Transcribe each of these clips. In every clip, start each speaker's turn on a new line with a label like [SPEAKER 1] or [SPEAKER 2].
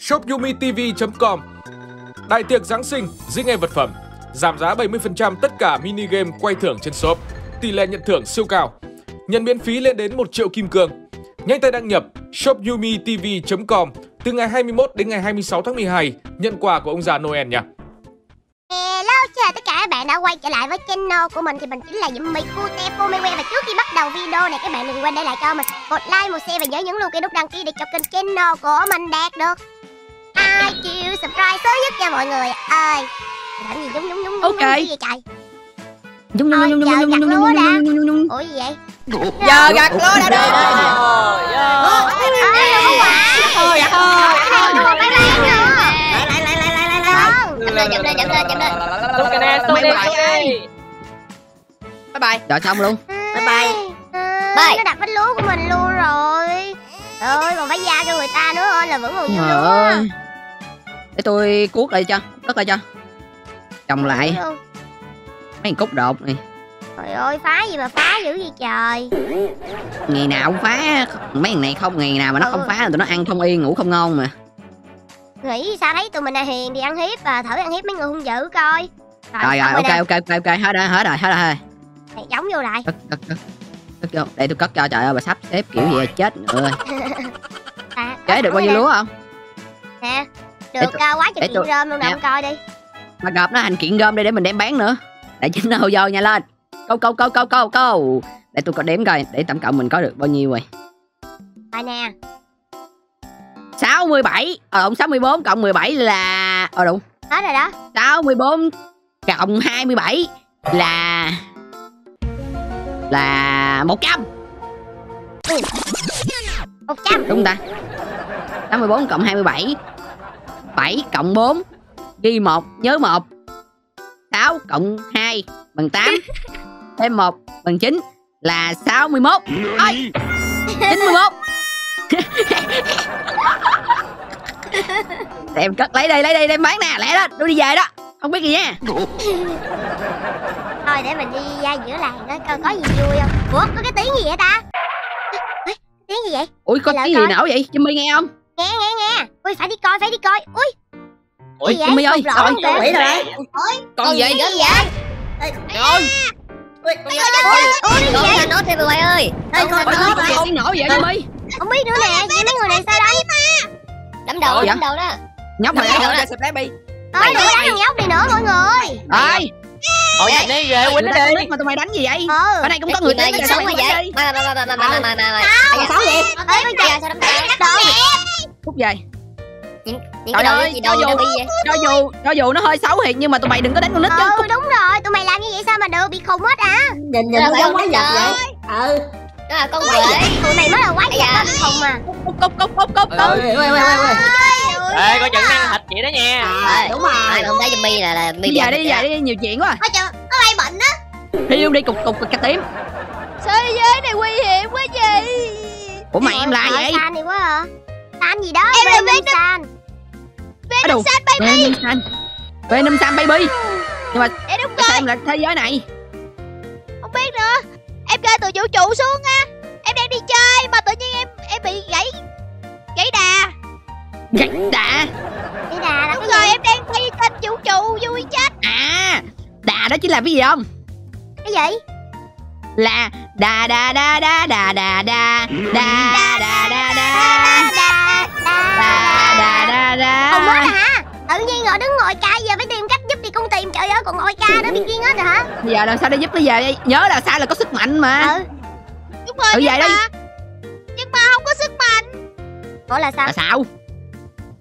[SPEAKER 1] shopyumitv.com Đại tiệc Giáng sinh, giữ ngay vật phẩm, giảm giá 70% tất cả mini game quay thưởng trên shop, tỷ lệ nhận thưởng siêu cao, nhận miễn phí lên đến 1 triệu kim cương. Nhanh tay đăng nhập shopyumitv.com từ ngày 21 đến ngày 26 tháng 12, nhận quà của ông già Noel nha.
[SPEAKER 2] Hello, chào tất cả các bạn đã quay trở lại với channel của mình thì mình chính là Yumi Cute Pomewe và trước khi bắt đầu video này các bạn đừng quên để lại cho mình một like, một share và nhớ nhấn luôn cái nút đăng ký để cho kênh channel của mình đạt được ai chịu subscribe sớm nhất nha mọi người ơi làm gì nhúng nhúng nhúng
[SPEAKER 3] Ok.
[SPEAKER 2] nhúng gì trời gặt
[SPEAKER 3] nhung
[SPEAKER 2] lúa
[SPEAKER 3] nhung
[SPEAKER 2] đã.
[SPEAKER 3] nhung nhung nhung nhung
[SPEAKER 2] ủa gì vậy
[SPEAKER 3] Giờ gặt lúa đã được
[SPEAKER 2] có quả
[SPEAKER 3] Thôi dạ
[SPEAKER 2] phải bán nữa
[SPEAKER 3] Lại lại lại lại lại lại
[SPEAKER 2] Không, chậm lên chậm lên chậm lên chậm lên
[SPEAKER 4] Xúc cái nè, đi.
[SPEAKER 3] Bye bye Rồi xong luôn
[SPEAKER 2] bye
[SPEAKER 3] bye.
[SPEAKER 2] bye nó đặt bánh lúa của mình luôn rồi Trời ơi còn phải giao cho người ta nữa ơi là vẫn còn nhiều
[SPEAKER 3] ơi. Để tôi cuốc lại cho Cất lại cho. Trồng lại. Mấy cúc đột này.
[SPEAKER 2] Trời ơi phá gì mà phá dữ vậy trời.
[SPEAKER 3] Ngày nào cũng phá Mấy thằng này không Ngày nào mà nó
[SPEAKER 2] Ừ.
[SPEAKER 3] không phá là tụi nó ăn không yên ngủ không ngon mà.
[SPEAKER 2] Nghĩ sao thấy tụi mình là hiền thì ăn hiếp và thử ăn hiếp mấy người hung dữ coi.
[SPEAKER 3] Rồi rồi
[SPEAKER 2] xong
[SPEAKER 3] ok ok ok ok Hết rồi hết rồi hết rồi.
[SPEAKER 2] Này, Giống vô lại.
[SPEAKER 3] Cất cất cất Cất vô Để tôi cất cho trời ơi bà sắp xếp kiểu gì à, chết nữa
[SPEAKER 2] à,
[SPEAKER 3] Chế được bao nhiêu lúa không?
[SPEAKER 2] Nè Được uh, quá
[SPEAKER 3] để
[SPEAKER 2] kiện
[SPEAKER 3] tụi-
[SPEAKER 2] rơm luôn nè ông coi đi.
[SPEAKER 3] Mà gọp nó thành kiện gom đi để mình đem bán nữa. Để chính nó vô nha lên. Câu câu câu câu câu câu. Để tôi có đếm coi Để tổng cộng mình có được bao nhiêu rồi.
[SPEAKER 2] Rồi nè.
[SPEAKER 3] 67 Ờ ông 64 cộng 17 là Ờ đúng.
[SPEAKER 2] Hết rồi đó.
[SPEAKER 3] 64 cộng 27 là là 100
[SPEAKER 2] 100
[SPEAKER 3] đúng ta? 84 cộng 27 7 cộng 4 ghi 1 nhớ 1 6 cộng 2 bằng 8 thêm 1 bằng 9 là 61 Ôi, 91 Đem cất lấy đây lấy đây đem bán nè lẹ đó tôi đi về đó. Không biết gì nha
[SPEAKER 2] Thôi để mình đi ra giữa làng đó coi có gì vui không. Ủa có cái tiếng gì vậy ta? Ê, Tiếng gì vậy?
[SPEAKER 3] Ui có cái gì nổ vậy? Jimmy nghe không?
[SPEAKER 2] Nghe nghe nghe. Ui phải đi coi phải đi coi. Ui.
[SPEAKER 3] Ui
[SPEAKER 2] gì vậy?
[SPEAKER 3] Jimmy ơi rồi
[SPEAKER 2] kìa?
[SPEAKER 3] rồi? Con gì
[SPEAKER 2] vậy?
[SPEAKER 3] rồi
[SPEAKER 2] Ui cái gì
[SPEAKER 5] Con
[SPEAKER 2] vậy
[SPEAKER 5] ra nốt thêm rồi ơi.
[SPEAKER 2] Ê,
[SPEAKER 5] Con ra
[SPEAKER 3] Ôi,
[SPEAKER 5] nốt
[SPEAKER 3] con nổ vậy Jimmy
[SPEAKER 2] Không biết nữa nè Vậy mấy người này sao đây?
[SPEAKER 5] Đấm đầu đấm đầu đó.
[SPEAKER 3] Nhóc mày
[SPEAKER 5] Đấm đầu
[SPEAKER 3] đâu
[SPEAKER 5] đó.
[SPEAKER 2] Thôi có đánh thằng nhóc này nữa mọi người.
[SPEAKER 3] Ơi
[SPEAKER 4] Ôi, nhìn đi, ghê, quýnh nó đi.
[SPEAKER 3] mà tụi mày đánh gì vậy?
[SPEAKER 2] Ừ.
[SPEAKER 3] Ở đây cũng có người
[SPEAKER 5] gì
[SPEAKER 3] sao
[SPEAKER 5] sống
[SPEAKER 3] đánh
[SPEAKER 5] vậy? Mà mà mà mà mà mà mà
[SPEAKER 2] Không
[SPEAKER 5] Sao vậy?
[SPEAKER 2] Ê bây giờ
[SPEAKER 5] sao đấm
[SPEAKER 2] Đồ
[SPEAKER 3] phút về
[SPEAKER 5] Những
[SPEAKER 3] Trời
[SPEAKER 5] cái đầu
[SPEAKER 3] ơi,
[SPEAKER 5] gì đâu gì
[SPEAKER 3] dù- cho dù cho dù nó hơi xấu thiệt nhưng mà tụi mày đừng có đánh con nít chứ.
[SPEAKER 2] Ừ đúng rồi Tụi mày làm như vậy sao mà được Bị khùng hết à?
[SPEAKER 5] Nhìn nhìn nó giống quái vật vậy. Ừ Đó là con quỷ.
[SPEAKER 2] Tụi mày mới là quái vật
[SPEAKER 5] Dạ.
[SPEAKER 2] đó Bị khùng mà.
[SPEAKER 3] Cốc cốc cốc cốc cốc.
[SPEAKER 5] Ôi ôi
[SPEAKER 4] Ê, coi chừng ăn thịt vậy đó nha.
[SPEAKER 5] Đúng rồi. Ai không thấy Jimmy là là
[SPEAKER 3] đi về đi về đi nhiều chuyện quá.
[SPEAKER 2] Ôi trời Có ai bệnh á?
[SPEAKER 3] Đi đi cục cục cà tím.
[SPEAKER 2] Sao thế giới này nguy hiểm quá vậy?
[SPEAKER 3] Ủa mày em la vậy?
[SPEAKER 2] San này quá à. San gì đó Em là biết San.
[SPEAKER 3] Ở đâu? Venom San Venom San. Baby. Nhưng mà
[SPEAKER 2] Em đúng
[SPEAKER 3] tại sao em là thế giới này.
[SPEAKER 2] Không biết nữa Em rơi từ vũ trụ xuống á Em đang đi chơi mà tự nhiên em em bị gãy Gãy đà
[SPEAKER 3] gạch đà
[SPEAKER 2] Đi đà là Đúng rồi em đang bay trên vũ trụ vui chết
[SPEAKER 3] à đà đó chính là cái gì không
[SPEAKER 2] Cái gì
[SPEAKER 3] là đà đà đà đà đà đà đà đà đà đà đà đà đà đà đà
[SPEAKER 2] Không hết hả Tự nhiên ngồi đứng ngồi ca giờ phải tìm con tìm trời ơi còn ngồi ca nữa bị kiên hết rồi hả?
[SPEAKER 3] Giờ làm sao để giúp nó về nhớ là sai là có sức mạnh mà.
[SPEAKER 2] Ừ. Đúng rồi
[SPEAKER 3] ừ về đi.
[SPEAKER 2] Nhưng mà không có sức mạnh. Ủa là sao?
[SPEAKER 3] Là sao?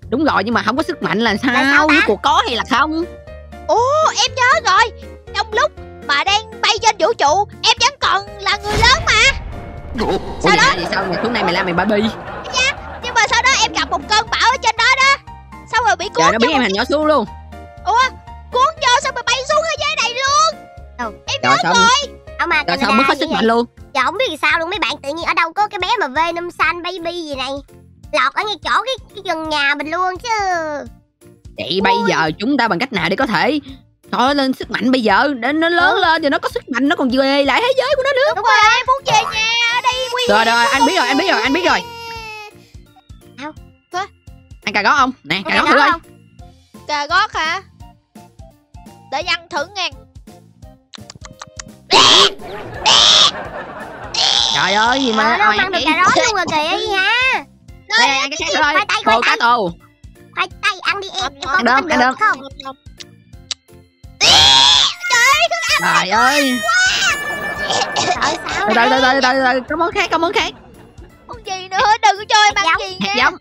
[SPEAKER 3] Đúng rồi nhưng mà không có sức mạnh là sao,
[SPEAKER 2] Là sao?
[SPEAKER 3] Rốt cuộc có hay là không?
[SPEAKER 2] Ồ em nhớ rồi. Trong lúc mà đang bay trên vũ trụ Em vẫn còn là người lớn mà.
[SPEAKER 3] Ủa
[SPEAKER 2] Sao đó?
[SPEAKER 3] dạ, vậy sao ngày xuống nay mày la mày baby
[SPEAKER 2] Nhưng mà sau đó em gặp một cơn bão ở trên đó đó. Xong rồi bị cuốn
[SPEAKER 3] trời nó biến em thành nhỏ xuống luôn
[SPEAKER 2] cuốn vô xong rồi bay xuống thế giới này luôn? Em
[SPEAKER 3] rồi
[SPEAKER 2] nhớ
[SPEAKER 3] xong
[SPEAKER 2] rồi Ờ mà
[SPEAKER 3] rồi xong mới có sức mạnh luôn?
[SPEAKER 2] Giờ không biết vì sao luôn. Mấy bạn tự nhiên ở đâu có cái bé mà Venom Sun Baby gì này? Lọt ở ngay chỗ cái, cái gần nhà mình luôn chứ.
[SPEAKER 3] Vậy bây giờ chúng ta bằng cách nào để có thể cho lên sức mạnh bây giờ? Để nó lớn
[SPEAKER 2] Ừ.
[SPEAKER 3] lên rồi nó có sức mạnh nó còn về lại thế giới của nó nữa.
[SPEAKER 2] Đúng rồi. Em muốn về nhà ở đây nguy
[SPEAKER 3] rồi rồi anh biết rồi anh biết rồi anh biết rồi.
[SPEAKER 2] Sao?
[SPEAKER 3] anh cà gót không? Nè cà gót thử
[SPEAKER 2] không?
[SPEAKER 6] cà gót hả để ăn thử nghe.
[SPEAKER 3] Trời ơi gì mà
[SPEAKER 2] Ờ,
[SPEAKER 3] oai
[SPEAKER 2] mang được cà rốt luôn rồi kìa gì ha
[SPEAKER 3] đây ăn cái khác thôi. Khô
[SPEAKER 2] khoai
[SPEAKER 3] cá
[SPEAKER 2] tây.
[SPEAKER 3] tô
[SPEAKER 2] khoai tây ăn đi em
[SPEAKER 6] Ăn
[SPEAKER 2] con
[SPEAKER 3] đơm, ăn
[SPEAKER 2] được không?
[SPEAKER 3] Trời ơi từ từ
[SPEAKER 2] đây
[SPEAKER 3] từ từ từ có món khác có món khác.
[SPEAKER 6] Con gì nữa? Đừng có cho
[SPEAKER 2] Hạt
[SPEAKER 6] ăn
[SPEAKER 2] giống.
[SPEAKER 6] gì
[SPEAKER 3] hạt
[SPEAKER 6] nha.
[SPEAKER 3] giống.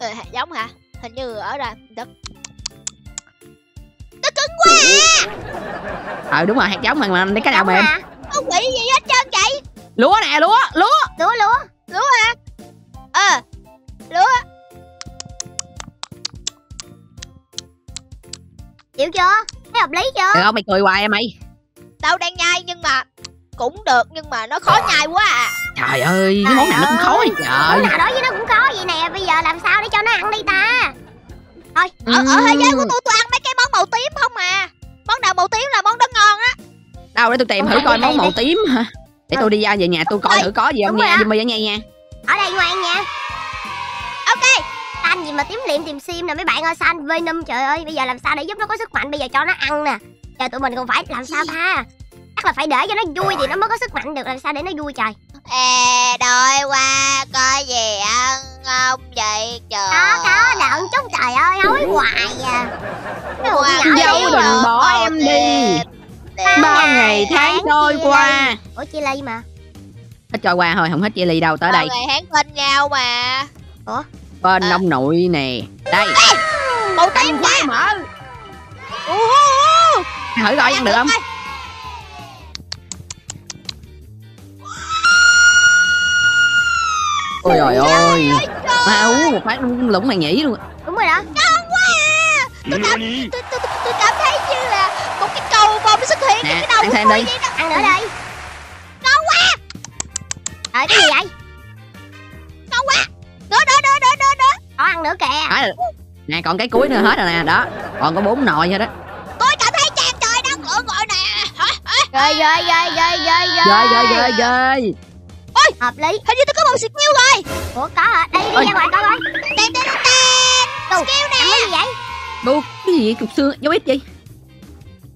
[SPEAKER 6] Ừ, hạt giống hả? Hình như ở đây đất
[SPEAKER 3] ờ đúng rồi hạt giống mà mà lấy cái nào mềm?
[SPEAKER 2] à
[SPEAKER 6] không bị gì hết trơn vậy
[SPEAKER 3] lúa nè lúa lúa.
[SPEAKER 2] Lúa lúa
[SPEAKER 6] lúa hả? Ờ lúa.
[SPEAKER 2] Chịu chưa? Thấy hợp lý chưa?
[SPEAKER 3] Được không? Mày cười hoài à mày.
[SPEAKER 6] Tao đang nhai nhưng mà cũng được nhưng mà nó khó nhai quá à.
[SPEAKER 3] Trời ơi cái món nào nó cũng khó vậy
[SPEAKER 2] món
[SPEAKER 3] trời
[SPEAKER 2] nào đó với nó cũng khó vậy nè bây giờ làm sao để cho nó ăn đi ta?
[SPEAKER 6] Ở ở thế giới của tôi tôi màu tím không à? Món nào màu tím là món đó ngon á.
[SPEAKER 3] Đâu để tôi tìm thử coi món màu tím hả? Để tôi đi ra về nhà tôi coi thử có gì không
[SPEAKER 2] Đúng
[SPEAKER 3] nha
[SPEAKER 2] á.
[SPEAKER 3] Jimmy ở nhà nha.
[SPEAKER 2] Ở đây ngoan nha. Ok xanh gì mà tím liệm tìm sim nè mấy bạn ơi xanh venom trời ơi bây giờ làm sao để giúp nó có sức mạnh bây giờ cho nó ăn nè. Trời tụi mình còn phải làm sao ta? Chắc là phải để cho nó vui thì nó mới có sức mạnh được làm sao để nó vui trời.
[SPEAKER 6] Ê, đôi qua coi gì ăn không vậy trời?
[SPEAKER 2] Có có đợi chút trời ơi hối hoài à. Nhỏ
[SPEAKER 3] dâu đừng bỏ em đi. bao ngày tháng trôi qua.
[SPEAKER 2] ủa chia ly mà?
[SPEAKER 3] Hết trôi qua thôi không hết chia ly đâu tới đây.
[SPEAKER 6] ngày tháng bên nhau mà.
[SPEAKER 3] Bên
[SPEAKER 6] À.
[SPEAKER 3] ông nội nè. Đây.
[SPEAKER 6] Màu tím
[SPEAKER 3] khoai mở thử coi ăn được không ôi trời ơi. à, uống một phát lũng màn nhĩ luôn.
[SPEAKER 2] Đúng rồi đó.
[SPEAKER 6] Tôi cảm tôi, tôi, tôi cảm thấy như là một cái cầu vồng xuất hiện
[SPEAKER 3] nè
[SPEAKER 6] cái đầu
[SPEAKER 3] ăn
[SPEAKER 6] của
[SPEAKER 3] thêm
[SPEAKER 6] tôi
[SPEAKER 3] đi.
[SPEAKER 2] ăn nữa đi ngon quá. Trời cái gì vậy?
[SPEAKER 6] Ngon quá. Nữa nữa nữa nữa nữa nữa
[SPEAKER 2] có ăn nữa kìa.
[SPEAKER 3] Rồi. nè còn cái cuối nữa hết rồi nè. Đó. Còn có bốn nồi thôi đó.
[SPEAKER 6] Tôi cảm thấy tràn trời đang ngựa ngựa nè. Hả
[SPEAKER 2] rơi rơi rơi rơi rơi
[SPEAKER 3] dơi dơi dơi dơi
[SPEAKER 2] hợp lý.
[SPEAKER 6] Hình như tôi một skill rồi
[SPEAKER 2] ủa có hả đây đi
[SPEAKER 3] Ôi.
[SPEAKER 2] ra ngoài coi coi
[SPEAKER 6] tên tên tên skill nè
[SPEAKER 2] cái gì vậy
[SPEAKER 3] Đu, cái gì vậy? cục xương dấu ít gì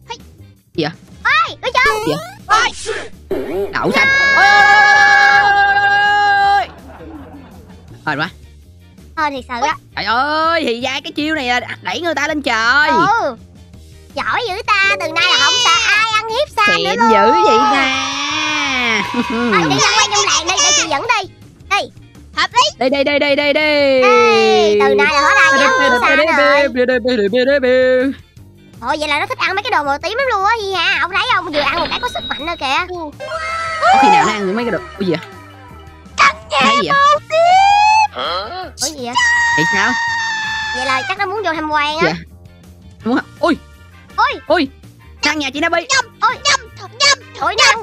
[SPEAKER 2] ê có chưa
[SPEAKER 3] đậu xanh ôi ôi, ôi, ôi, ôi. rồi quá
[SPEAKER 2] thôi thiệt sự á
[SPEAKER 3] trời ơi thì ra cái chiêu này là đẩy người ta lên trời
[SPEAKER 2] ừ giỏi dữ ta từ nay là không sợ ai ăn hiếp sao nữa luôn
[SPEAKER 3] dữ vậy nè
[SPEAKER 2] thôi đi ra quay trong làng đi để chị dẫn đi
[SPEAKER 6] hợp lý
[SPEAKER 3] đây đây đây đây đây đây
[SPEAKER 2] Ê, từ nay là hết ai dám sao rồi Ồ vậy là nó thích ăn mấy cái đồ màu tím lắm luôn á Hi ha Ông thấy không vừa ăn một cái có sức mạnh nữa kìa
[SPEAKER 3] có khi nào nó ăn mấy cái đồ cái gì vậy cái gì vậy
[SPEAKER 2] Ủa gì vậy
[SPEAKER 3] thì sao
[SPEAKER 2] Vậy là chắc nó muốn vô tham quan á
[SPEAKER 3] Dạ. muốn ui
[SPEAKER 2] Ôi.
[SPEAKER 3] ui sang nhà chị Nabi
[SPEAKER 2] Ôi nhâm nhâm Ôi nó ăn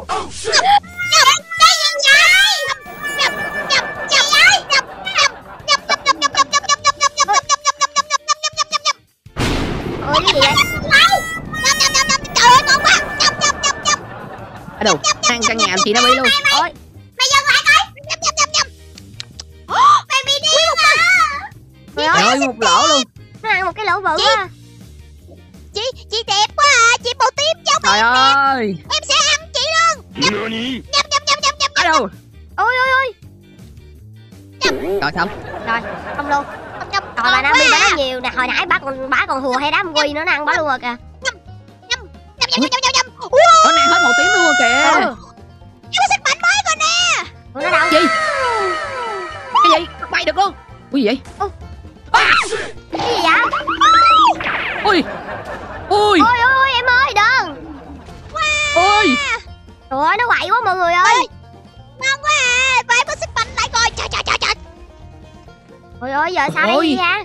[SPEAKER 2] Ôi cái gì vậy?
[SPEAKER 3] Ở đâu? Ăn căn nhà chị Nabi luôn
[SPEAKER 2] Ôi. Trời
[SPEAKER 3] trời
[SPEAKER 2] ơi
[SPEAKER 3] ơi một lỗ luôn.
[SPEAKER 2] nó ăn một cái lỗ bự
[SPEAKER 6] Chị.
[SPEAKER 2] quá
[SPEAKER 6] chị chị đẹp quá à. Chị màu tím giống
[SPEAKER 3] trời ơi.
[SPEAKER 6] Em sẽ ăn chị luôn. Nhâm nhâm nhâm nhâm nhâm
[SPEAKER 3] ở đâu?
[SPEAKER 2] Ôi ôi ôi.
[SPEAKER 3] Rồi xong.
[SPEAKER 2] Không luôn Rồi bà Nam đi bà nói nhiều nè Hồi nãy bá còn bá còn hùa hay đám quy nữa nó ăn bá luôn rồi kìa.
[SPEAKER 6] Nhâm nhâm nhâm nhâm nhâm nhâm
[SPEAKER 3] ở này hết màu tím luôn rồi kìa.
[SPEAKER 2] Ừ.
[SPEAKER 6] em có sức mạnh mới rồi nè.
[SPEAKER 2] Ủa nó đâu?
[SPEAKER 3] Gì? Cái gì? Bay được luôn ui gì vậy?
[SPEAKER 2] Cái gì vậy?
[SPEAKER 3] Ui ui
[SPEAKER 2] Ôi ôi ôi em ơi đừng.
[SPEAKER 3] Ui
[SPEAKER 2] Trời ơi nó quậy quá mọi người ơi.
[SPEAKER 6] Ngon quá à
[SPEAKER 2] Ôi ôi giờ sao đây
[SPEAKER 3] Ôi.
[SPEAKER 2] Hi ha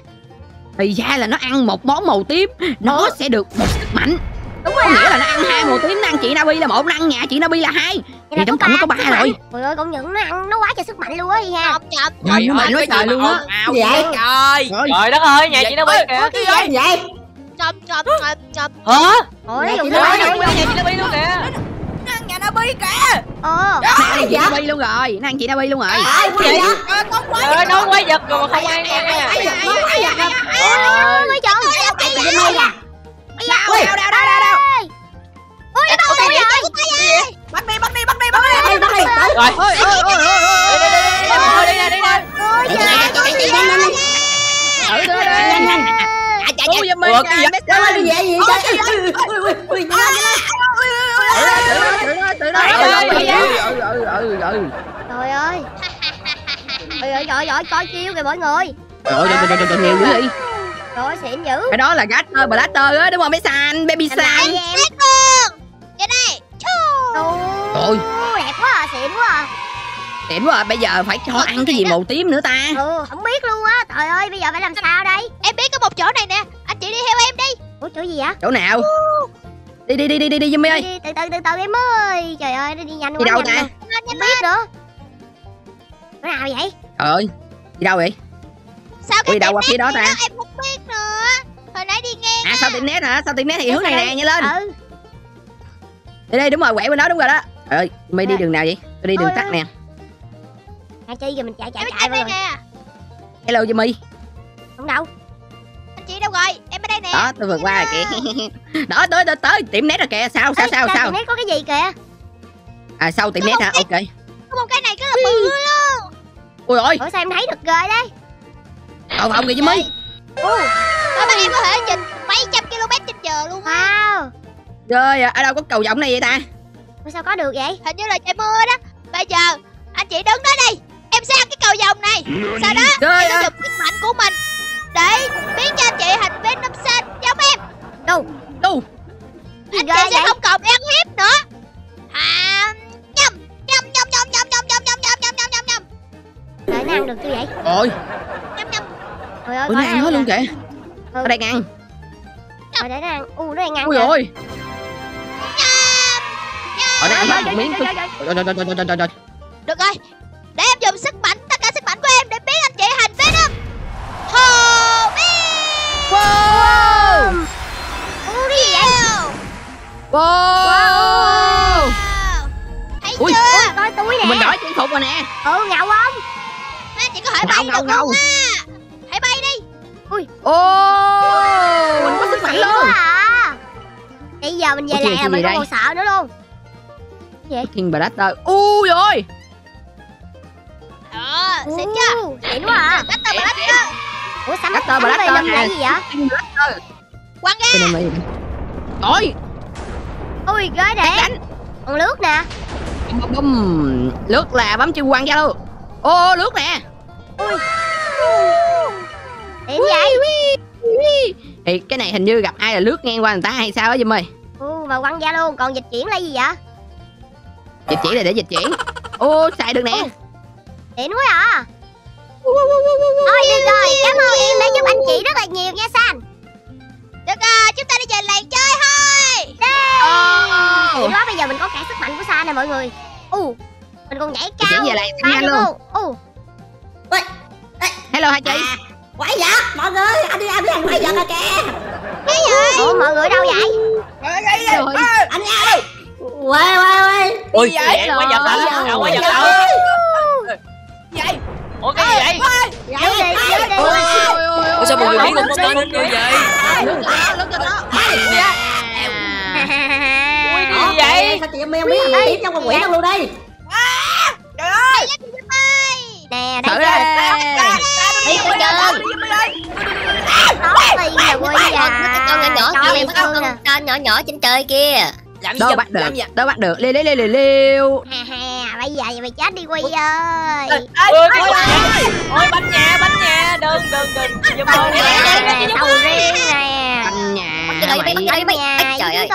[SPEAKER 3] thì ra là nó ăn một món màu tím nó
[SPEAKER 2] Ừ.
[SPEAKER 3] sẽ được một sức mạnh.
[SPEAKER 2] Đúng
[SPEAKER 3] có
[SPEAKER 2] rồi
[SPEAKER 3] nghĩa là nó ăn hai màu tím nó ăn chị Nabi là một nó ăn nhà chị Nabi là hai.
[SPEAKER 2] Vậy
[SPEAKER 3] thì tổng cộng nó có ba rồi.
[SPEAKER 2] Trời ơi công nhận nó ăn nó quá trời sức mạnh luôn á Hi ha
[SPEAKER 6] chậm chậm
[SPEAKER 3] Trời ơi, mạnh quá trời luôn á.
[SPEAKER 5] Gì vậy?
[SPEAKER 4] trời
[SPEAKER 3] Rồi.
[SPEAKER 4] trời đất ơi nhà chị nó biết kìa
[SPEAKER 5] cái gì vậy
[SPEAKER 6] chậm chậm chậm chậm.
[SPEAKER 4] Hả?
[SPEAKER 2] Ôi
[SPEAKER 5] Nhà
[SPEAKER 2] nó dùng
[SPEAKER 5] nó
[SPEAKER 4] nhà chị nó biết luôn kìa
[SPEAKER 3] Nabi kìa
[SPEAKER 2] Ờ
[SPEAKER 3] Nó ăn chị Nabi luôn rồi Nó ăn chị Nabi luôn rồi
[SPEAKER 5] Ai kìa
[SPEAKER 4] Nó quá Nó quá giật rồi mà không ăn em nha Ai giật
[SPEAKER 5] Ai giật Ôi trời ơi Ai giật
[SPEAKER 3] Ai giật
[SPEAKER 4] Đâu đâu đâu
[SPEAKER 3] đâu
[SPEAKER 5] đâu
[SPEAKER 3] Ôi nó đâu rồi Bắt
[SPEAKER 5] đi
[SPEAKER 3] bắt đi bắt đi bắt đi
[SPEAKER 2] Bắt đi Rồi
[SPEAKER 4] Ôi
[SPEAKER 3] ôi ôi ôi Đi
[SPEAKER 4] nè đi nè
[SPEAKER 2] Ôi trời Tôi đi nè
[SPEAKER 3] Thử đưa đi Nhanh nhanh
[SPEAKER 2] chạy
[SPEAKER 3] chạy chạy cái gì
[SPEAKER 5] vậy gì vậy ui ui ui ui ui
[SPEAKER 3] ui ui ui ui
[SPEAKER 4] ui
[SPEAKER 3] ui ui
[SPEAKER 4] ui
[SPEAKER 3] Ừ,
[SPEAKER 4] gì vậy?
[SPEAKER 3] ừ, ừ, ừ, ừ.
[SPEAKER 2] Trời ơi Trời ơi trời ơi coi chiêu kìa mọi người
[SPEAKER 3] Trời ơi, trời, trời, trời, nhiều dữ vậy.
[SPEAKER 2] Trời ơi xịn dữ
[SPEAKER 3] Cái đó là Gator Blaster á, đúng không bé xanh, baby
[SPEAKER 2] em
[SPEAKER 6] Cái
[SPEAKER 2] Ôi
[SPEAKER 3] Trời
[SPEAKER 2] đẹp quá à xịn quá à
[SPEAKER 3] Xịn quá à, bây giờ phải cho ăn cái gì màu tím nữa ta.
[SPEAKER 2] Ừ không biết luôn á Trời ơi bây giờ phải làm sao đây
[SPEAKER 6] Em biết có một chỗ này nè Anh chị đi theo em đi
[SPEAKER 2] Ủa chỗ gì vậy
[SPEAKER 3] Chỗ nào? Đi đi đi đi đi đi Jimmy ơi.
[SPEAKER 2] Đi, từ từ từ từ em ơi Trời ơi nó đi nhanh quá
[SPEAKER 3] Đi đâu
[SPEAKER 2] luôn. Không biết nữa Chỗ nào vậy
[SPEAKER 3] Trời ơi. Đi đâu vậy?
[SPEAKER 6] Sao cái
[SPEAKER 3] Ui, đâu qua phía đó ta?
[SPEAKER 6] Em không biết nữa Hồi nãy đi ngang
[SPEAKER 3] À sao tìm nét hả? Sao tìm nét thì hướng này nè, nhanh lên.
[SPEAKER 2] Ừ
[SPEAKER 3] Đi đây đúng rồi, quẹo bên đó đúng rồi đó. Trời ơi, mày đi đường nào vậy? Tôi đi đường
[SPEAKER 2] Ôi,
[SPEAKER 3] tắt nè.
[SPEAKER 2] Hai chi giờ mình chạy chạy chạy
[SPEAKER 6] nè
[SPEAKER 3] Hello Jimmy.
[SPEAKER 2] Không đâu
[SPEAKER 3] Đó, tôi vượt qua rồi kìa. Đó, tới tới tới, tiệm nét rồi kìa. Sao sao
[SPEAKER 2] Ê,
[SPEAKER 3] sao sao?
[SPEAKER 2] tiệm net có cái gì kìa?
[SPEAKER 3] À sau tiệm nét hả? Ok.
[SPEAKER 6] Có một cái này rất là bự luôn.
[SPEAKER 3] Ui ôi,
[SPEAKER 2] Ủa sao em thấy được ghê đấy?
[SPEAKER 3] Không không kìa Jimmy.
[SPEAKER 6] Có mà em có thể nhìn mấy trăm km trên giờ luôn á.
[SPEAKER 2] Wow.
[SPEAKER 3] Rồi, ở đâu có cầu vọng này vậy ta?
[SPEAKER 2] Ủa sao có được vậy?
[SPEAKER 6] Hình như là trời mưa đó. Bây giờ anh chị đứng đó đi. Em sẽ ăn cái cầu vồng này. Sau đó
[SPEAKER 3] Rồi,
[SPEAKER 6] em sẽ dùng sức mạnh của mình. Để biến cho anh chị thành Venom xanh
[SPEAKER 3] đâu?
[SPEAKER 2] Gì
[SPEAKER 6] Anh chị sẽ không còn ăn hiếp nữa À Nhâm Nhâm nhâm nhâm nhâm nhâm nhâm nhâm nhâm nhâm nhâm nhâm
[SPEAKER 2] Trời nó ăn được chưa vậy
[SPEAKER 3] Ôi,
[SPEAKER 6] nhâm nhâm
[SPEAKER 2] Trời ơi
[SPEAKER 3] ôi nó ăn hết luôn
[SPEAKER 2] kìa.
[SPEAKER 3] Ở đây ăn.
[SPEAKER 2] Trời để nó ăn U nó đang ăn kìa.
[SPEAKER 3] ôi, ở đây ăn hết một miếng.
[SPEAKER 2] trời, trời, trời.
[SPEAKER 3] Rồi rồi rồi rồi rồi rồi rồi.
[SPEAKER 6] Được rồi Để em dùng sức mạnh
[SPEAKER 3] Wow!
[SPEAKER 6] Thấy
[SPEAKER 3] Ui.
[SPEAKER 6] chưa
[SPEAKER 2] Coi tôi nè
[SPEAKER 3] Mình đổi trang phục rồi nè.
[SPEAKER 2] Ừ ngầu không
[SPEAKER 6] Anh chị có thể
[SPEAKER 3] Ngầu
[SPEAKER 6] bay
[SPEAKER 3] ngầu
[SPEAKER 6] được
[SPEAKER 3] ngầu.
[SPEAKER 6] luôn á Hãy bay đi
[SPEAKER 3] Ô, mình có sức mạnh luôn.
[SPEAKER 2] à Bây giờ mình về lại là mình
[SPEAKER 3] gì
[SPEAKER 2] không còn sợ nữa luôn
[SPEAKER 3] King Blaster. Ui ôi.
[SPEAKER 6] Đó xịn chưa
[SPEAKER 2] Xịn quá à
[SPEAKER 6] bắt tao
[SPEAKER 2] Ủa
[SPEAKER 3] Blaster
[SPEAKER 2] nằm
[SPEAKER 3] nè.
[SPEAKER 2] lại gì vậy
[SPEAKER 3] Blaster.
[SPEAKER 6] Quăng ra
[SPEAKER 3] Cái. Ôi,
[SPEAKER 2] Ui ghê để
[SPEAKER 3] đánh.
[SPEAKER 2] Còn nước nè
[SPEAKER 3] Bum, bum. Lướt là bấm chiêu quăng ra luôn. Ô, lướt nè.
[SPEAKER 2] Xịn vậy
[SPEAKER 3] Thì cái này hình như gặp ai là lướt ngang qua người ta hay sao á Dùm ơi.
[SPEAKER 2] U mà quăng ra luôn Còn dịch chuyển là gì vậy
[SPEAKER 3] Dịch chuyển là để dịch chuyển. Ô, xài được nè.
[SPEAKER 2] Xịn quá à Thôi được rồi Cảm ơn em đã giúp mọi người. U uh, mình còn nhảy cao.
[SPEAKER 3] về lại tham
[SPEAKER 2] gia
[SPEAKER 3] luôn.
[SPEAKER 2] u uh. Ê, ê.
[SPEAKER 3] hello hai chị?
[SPEAKER 5] À, quái vật mọi người anh đi ăn với thằng quái vật rồi kìa.
[SPEAKER 2] Cái gì ủa mọi người đâu vậy?
[SPEAKER 5] Trời ơi anh ơi quê quê
[SPEAKER 4] quê.
[SPEAKER 3] Ôi vậy? quái
[SPEAKER 4] vật đâu
[SPEAKER 5] quái vật đâu
[SPEAKER 3] vậy?
[SPEAKER 4] Ủa cái gì vậy?
[SPEAKER 2] vậy? Gì vậy?
[SPEAKER 3] ôi
[SPEAKER 4] sao mọi người biết
[SPEAKER 3] không
[SPEAKER 4] có tên như vậy?
[SPEAKER 3] Lúc đó lúc đó
[SPEAKER 4] gì
[SPEAKER 5] sao chị em biết anh tiếp trong con quỷ luôn đi
[SPEAKER 2] Nè
[SPEAKER 3] Thử
[SPEAKER 2] đây
[SPEAKER 3] đây.
[SPEAKER 2] Đi coi chơi Đó tiền là quỳ à
[SPEAKER 5] con nhỏ nhỏ kia con
[SPEAKER 2] nè
[SPEAKER 5] con nhỏ nhỏ trên trời kia
[SPEAKER 4] làm
[SPEAKER 3] Đâu bắt được, đâu bắt được. Liêu liêu liêu liêu.
[SPEAKER 2] Ha ha Bây giờ mày chết đi Quy ơi
[SPEAKER 4] Ôi cái gì Ôi bánh nhà bánh nhà Đừng đừng đừng Giùm ơi
[SPEAKER 2] Nè sầu riêng nè
[SPEAKER 5] Cái này
[SPEAKER 3] mày.
[SPEAKER 5] trời ơi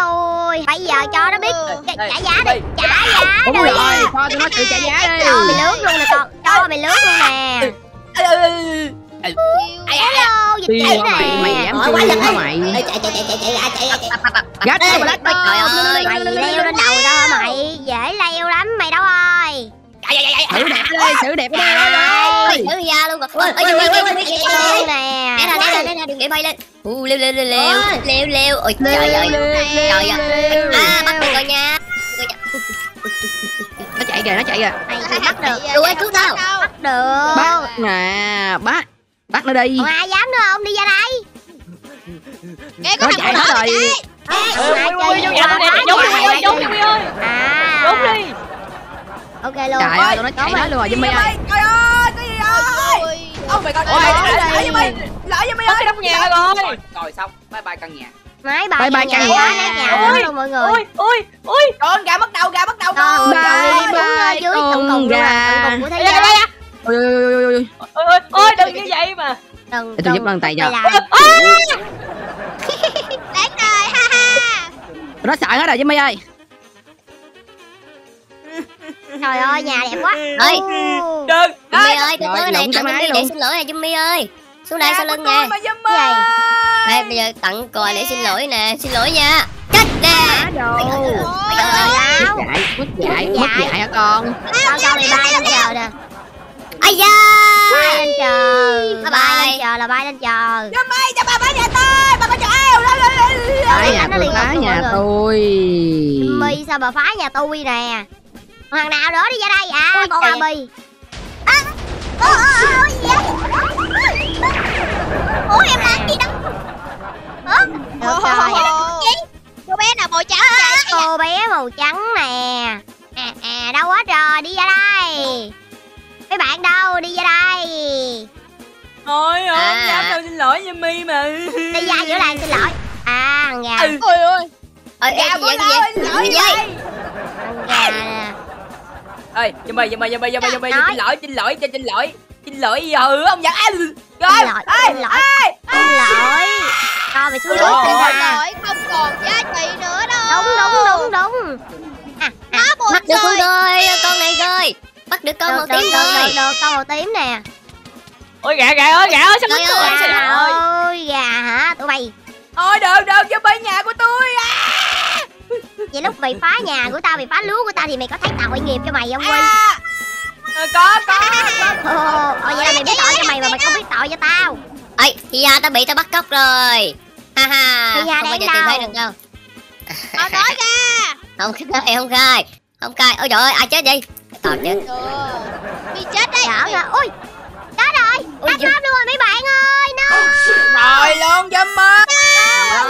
[SPEAKER 2] Bây giờ cho nó biết trả, giá đi Trả giá
[SPEAKER 3] Đúng
[SPEAKER 2] đi
[SPEAKER 3] rồi, cho tụi nó tự trả giá đi.
[SPEAKER 2] Cho mày lướt luôn nè con Cho mày lướt luôn nè Hello dịch chỉ
[SPEAKER 3] hả mày, mày
[SPEAKER 2] nè
[SPEAKER 3] dám hả
[SPEAKER 5] ơi.
[SPEAKER 3] mày?
[SPEAKER 5] Chạy chạy chạy chạy chạy ra chạy chạy
[SPEAKER 3] Gắt
[SPEAKER 5] trời ơi.
[SPEAKER 2] Mày leo lên đầu tao hả mày Dễ leo lắm Mày đâu rồi
[SPEAKER 3] xử đẹp đi xử đẹp
[SPEAKER 5] đi xử ra luôn rồi
[SPEAKER 2] Ôi,
[SPEAKER 5] Ôi,
[SPEAKER 2] ôi,
[SPEAKER 5] ôi,
[SPEAKER 2] ôi,
[SPEAKER 5] ôi,
[SPEAKER 2] ôi,
[SPEAKER 5] ôi, ôi, ôi,
[SPEAKER 2] nè
[SPEAKER 5] Để ra, để ra, để đừng để bay lên U, leo, leo, leo, leo, leo, leo Ôi, trời ơi Trời ơi À, bắt được rồi nha
[SPEAKER 3] Nó chạy kìa, nó chạy kìa.
[SPEAKER 2] Bắt được
[SPEAKER 5] Đừng cứu tao
[SPEAKER 2] Bắt được
[SPEAKER 3] Bắt nè, bắt. Bắt nó đi.
[SPEAKER 2] Còn ai dám nữa không đi ra đây
[SPEAKER 6] Nghe có
[SPEAKER 3] Nó
[SPEAKER 6] thằng
[SPEAKER 3] chạy
[SPEAKER 6] nhỏ
[SPEAKER 3] hết rồi.
[SPEAKER 4] Ôi ôi ôi vô nhà nè Trốn đi ơi trốn đi ơi
[SPEAKER 2] À
[SPEAKER 4] Trốn đi
[SPEAKER 2] ok luôn.
[SPEAKER 3] Trời ơi tụi nó chạy nói luôn rồi Jimmy ơi
[SPEAKER 4] trời
[SPEAKER 3] ơi
[SPEAKER 4] cái
[SPEAKER 3] gì
[SPEAKER 4] ơi
[SPEAKER 3] ông mày coi lỡ Jimmy
[SPEAKER 4] lỡ Jimmy ơi. trong nhà rồi
[SPEAKER 3] rồi xong. Bye bye căn nhà.
[SPEAKER 2] Máy bay bay
[SPEAKER 3] căn
[SPEAKER 2] nhà.
[SPEAKER 3] nhà
[SPEAKER 2] luôn mọi người.
[SPEAKER 4] ui ui ui
[SPEAKER 3] con gà bắt đầu gà bắt đầu con
[SPEAKER 2] gà ờ, dưới tổng cộng
[SPEAKER 3] gà.
[SPEAKER 2] À, tổng của thế giới.
[SPEAKER 3] ôi ôi ôi ôi ôi
[SPEAKER 4] ôi. Đừng như vậy mà.
[SPEAKER 3] Để tôi giúp lần tay cho.
[SPEAKER 6] đánh rồi ha ha.
[SPEAKER 3] Nó sợ hết rồi Jimmy ơi.
[SPEAKER 2] Trời ơi, nhà đẹp quá.
[SPEAKER 5] Ơi.
[SPEAKER 4] Đừng
[SPEAKER 5] Jimmy ơi từ
[SPEAKER 3] Rồi,
[SPEAKER 5] từ này tặng Jimmy để xin lỗi nè Jimmy ơi. Xuống đây sau lưng nè đây bây giờ tặng quà để xin lỗi nè xin lỗi nha. Chết nè.
[SPEAKER 3] Đồ dạy mất dạy mất dạy hả con?
[SPEAKER 2] Tao cho mày bay lên trời nè?
[SPEAKER 5] Ai da!
[SPEAKER 2] Bay lên trời.
[SPEAKER 5] Bye
[SPEAKER 2] Bay
[SPEAKER 5] bye.
[SPEAKER 2] lên trời là bay lên trời.
[SPEAKER 3] Jimmy cho bà bá nhà tôi bà có cho eo
[SPEAKER 2] Phá
[SPEAKER 3] nhà
[SPEAKER 2] nó
[SPEAKER 3] tôi
[SPEAKER 2] liền
[SPEAKER 3] phá nhà tôi
[SPEAKER 2] My sao bà phá nhà tôi nè Thằng nào nữa đi ra đây? À
[SPEAKER 5] Ôi
[SPEAKER 2] Con À, Ôi ôi ôi gì vậy? Ủa em làm gì đâu Hả? Được rồi
[SPEAKER 6] Cô bé nào màu trắng vậy?
[SPEAKER 2] Cô bé màu trắng nè. À à đâu hết rồi đi ra đây. Mấy bạn đâu đi ra đây.
[SPEAKER 4] Thôi
[SPEAKER 5] À.
[SPEAKER 4] không dám đâu xin lỗi Jimmy mà.
[SPEAKER 2] Đi ra giữa làng xin lỗi. À thằng gà.
[SPEAKER 4] Ừ.
[SPEAKER 6] Ôi ôi.
[SPEAKER 5] Ơi ê, gì vậy gì vậy? gì vậy
[SPEAKER 2] Thằng gà nè
[SPEAKER 4] ơi Jimmy Jimmy Jimmy Jimmy Jimmy
[SPEAKER 2] Nói.
[SPEAKER 4] xin lỗi xin lỗi cho xin lỗi xin lỗi ừ ông giận ai rồi
[SPEAKER 2] Xin lỗi Xin lỗi Xin lỗi Cho mày xuống nước
[SPEAKER 4] ơi.
[SPEAKER 2] ra
[SPEAKER 6] Rồi không còn giá trị nữa đâu
[SPEAKER 2] Đúng đúng đúng đúng À, à.
[SPEAKER 5] Bắt được con
[SPEAKER 6] rồi
[SPEAKER 5] rồi con này rồi bắt được con tiếng
[SPEAKER 2] được,
[SPEAKER 5] rồi
[SPEAKER 2] được, con màu tím nè
[SPEAKER 4] ôi gà gà ơi gà ơi sao
[SPEAKER 5] ơi,
[SPEAKER 4] rồi
[SPEAKER 5] trời
[SPEAKER 2] Gà
[SPEAKER 5] ơi.
[SPEAKER 2] ơi gà hả tụi mày
[SPEAKER 4] thôi được được Jimmy nhà của tôi à.
[SPEAKER 2] Vậy lúc mày phá nhà của tao mày phá lúa của tao thì mày có thấy tội nghiệp cho mày không Quy
[SPEAKER 4] à. Ờ, có có
[SPEAKER 2] ồ ồ, vậy là mày biết tội cho mày mà mày không biết tội cho tao.
[SPEAKER 5] Ơi thì ra tao bị tao bắt cóc rồi. Ha ha
[SPEAKER 2] ra
[SPEAKER 5] không bao giờ tìm thấy được đâu.
[SPEAKER 6] Ờ nói ra.
[SPEAKER 5] Không khai không khai. Không khai. Ôi trời ơi ai chết đi tao chết
[SPEAKER 6] Đi chết đấy.
[SPEAKER 2] Chở nè ui chết rồi.
[SPEAKER 5] Giời.
[SPEAKER 2] bóp luôn rồi mấy bạn ơi no.
[SPEAKER 4] Rồi luôn Jimmy
[SPEAKER 2] no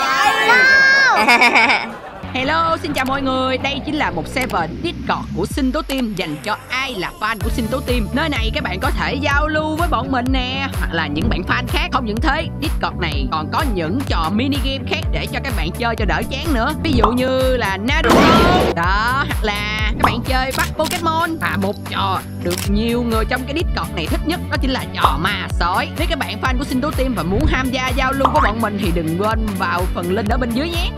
[SPEAKER 3] Hello, xin chào mọi người. Đây chính là một server Discord của Sinh Tố Team dành cho ai là fan của Sinh Tố Team. Nơi này các bạn có thể giao lưu với bọn mình nè, hoặc là những bạn fan khác. Không những thế, Discord này còn có những trò mini game khác để cho các bạn chơi cho đỡ chán nữa. Ví dụ như là Naruto, đó, hoặc là các bạn chơi bắt Pokemon và một trò được nhiều người trong cái Discord này thích nhất đó chính là trò ma sói. Nếu các bạn fan của Sinh Tố Team và muốn tham gia giao lưu với bọn mình thì đừng quên vào phần link ở bên dưới nhé.